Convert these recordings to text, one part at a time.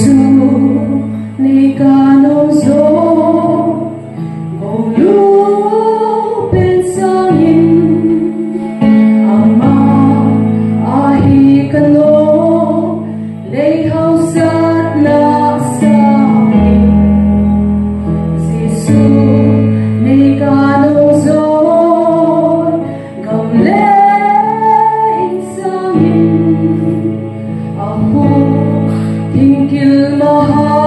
soon. you my heart.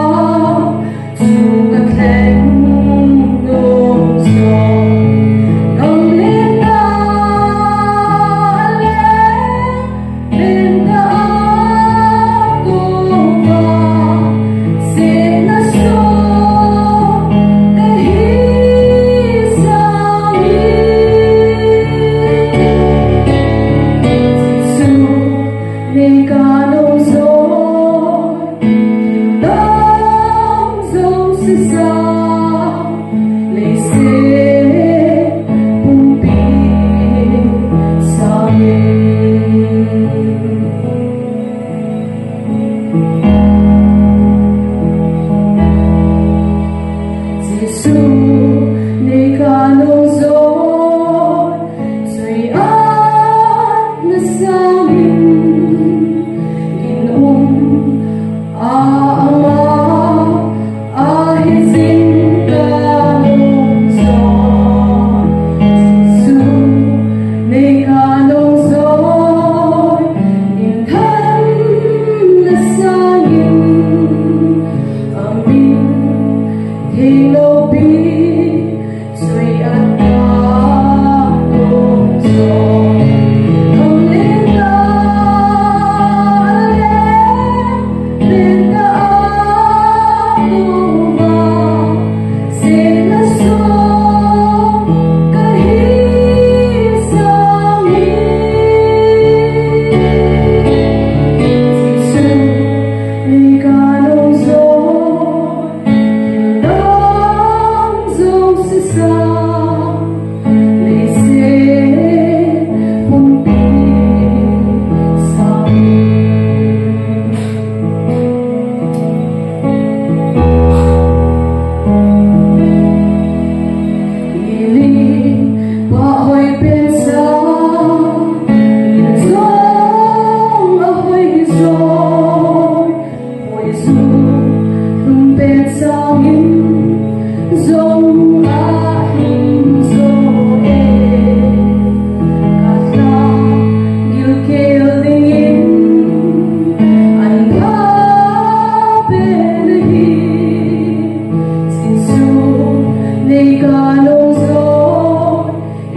No.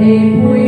me muy